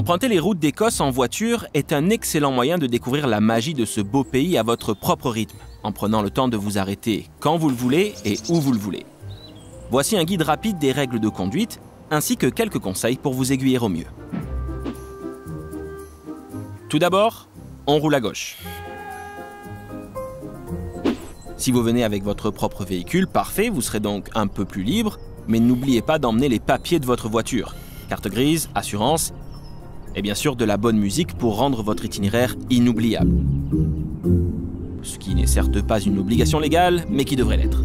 Emprunter les routes d'Écosse en voiture est un excellent moyen de découvrir la magie de ce beau pays à votre propre rythme, en prenant le temps de vous arrêter quand vous le voulez et où vous le voulez. Voici un guide rapide des règles de conduite, ainsi que quelques conseils pour vous aiguiller au mieux. Tout d'abord, on roule à gauche. Si vous venez avec votre propre véhicule, parfait, vous serez donc un peu plus libre, mais n'oubliez pas d'emmener les papiers de votre voiture, carte grise, assurance, et bien sûr de la bonne musique pour rendre votre itinéraire inoubliable. Ce qui n'est certes pas une obligation légale, mais qui devrait l'être.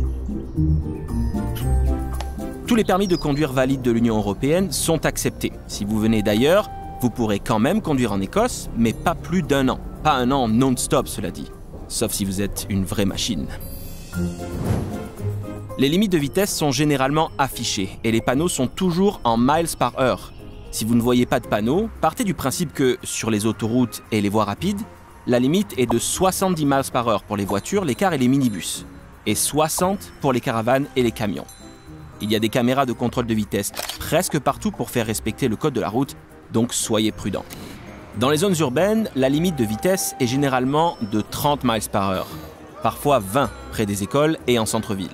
Tous les permis de conduire valides de l'Union européenne sont acceptés. Si vous venez d'ailleurs, vous pourrez quand même conduire en Écosse, mais pas plus d'un an. Pas un an non-stop, cela dit. Sauf si vous êtes une vraie machine. Les limites de vitesse sont généralement affichées et les panneaux sont toujours en miles par heure. Si vous ne voyez pas de panneau, partez du principe que sur les autoroutes et les voies rapides, la limite est de 70 miles par heure pour les voitures, les cars et les minibus, et 60 pour les caravanes et les camions. Il y a des caméras de contrôle de vitesse presque partout pour faire respecter le code de la route, donc soyez prudents. Dans les zones urbaines, la limite de vitesse est généralement de 30 miles par heure, parfois 20 près des écoles et en centre-ville.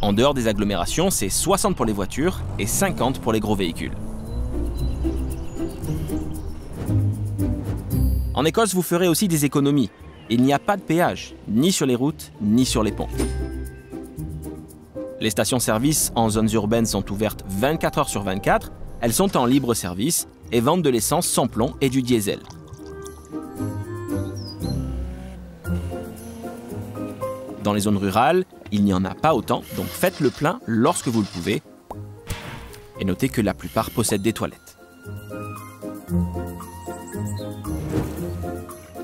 En dehors des agglomérations, c'est 60 pour les voitures et 50 pour les gros véhicules. En Écosse, vous ferez aussi des économies. Il n'y a pas de péage, ni sur les routes, ni sur les ponts. Les stations-service en zones urbaines sont ouvertes 24 heures sur 24. Elles sont en libre service et vendent de l'essence sans plomb et du diesel. Dans les zones rurales, il n'y en a pas autant, donc faites le plein lorsque vous le pouvez. Et notez que la plupart possèdent des toilettes.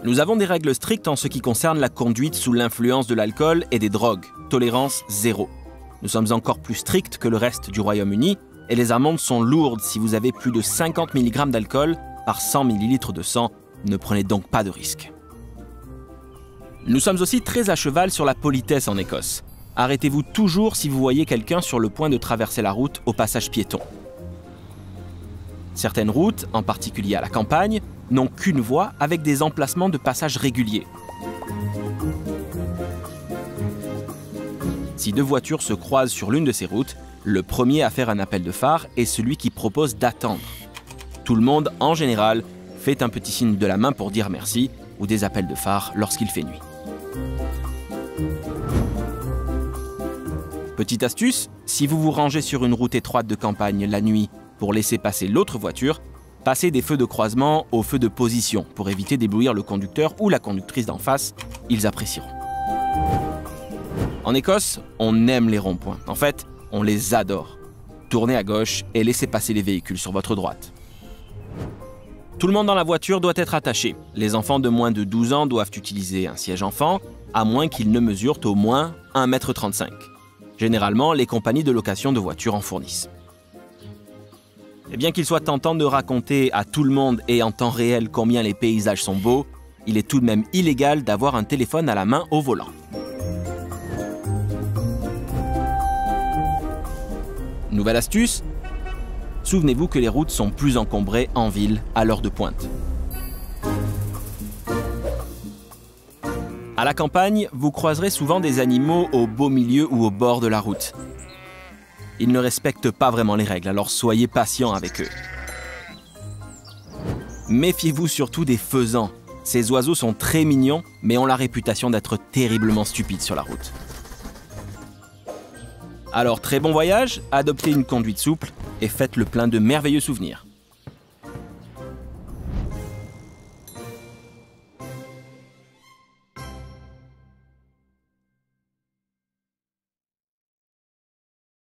Nous avons des règles strictes en ce qui concerne la conduite sous l'influence de l'alcool et des drogues. Tolérance zéro. Nous sommes encore plus stricts que le reste du Royaume-Uni et les amendes sont lourdes si vous avez plus de 50 mg d'alcool par 100 ml de sang. Ne prenez donc pas de risques. Nous sommes aussi très à cheval sur la politesse en Écosse. Arrêtez-vous toujours si vous voyez quelqu'un sur le point de traverser la route au passage piéton. Certaines routes, en particulier à la campagne, n'ont qu'une voie avec des emplacements de passage réguliers. Si deux voitures se croisent sur l'une de ces routes, le premier à faire un appel de phare est celui qui propose d'attendre. Tout le monde, en général, fait un petit signe de la main pour dire merci ou des appels de phare lorsqu'il fait nuit. Petite astuce, si vous vous rangez sur une route étroite de campagne la nuit pour laisser passer l'autre voiture, passez des feux de croisement aux feux de position pour éviter d'éblouir le conducteur ou la conductrice d'en face, ils apprécieront. En Écosse, on aime les ronds-points. En fait, on les adore. Tournez à gauche et laissez passer les véhicules sur votre droite. Tout le monde dans la voiture doit être attaché. Les enfants de moins de 12 ans doivent utiliser un siège enfant, à moins qu'ils ne mesurent au moins 1,35 m. Généralement, les compagnies de location de voitures en fournissent. Et bien qu'il soit tentant de raconter à tout le monde et en temps réel combien les paysages sont beaux, il est tout de même illégal d'avoir un téléphone à la main au volant. Nouvelle astuce? Souvenez-vous que les routes sont plus encombrées en ville à l'heure de pointe. À la campagne, vous croiserez souvent des animaux au beau milieu ou au bord de la route. Ils ne respectent pas vraiment les règles, alors soyez patient avec eux. Méfiez-vous surtout des faisans. Ces oiseaux sont très mignons, mais ont la réputation d'être terriblement stupides sur la route. Alors très bon voyage, adoptez une conduite souple et faites le plein de merveilleux souvenirs.